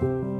Bye.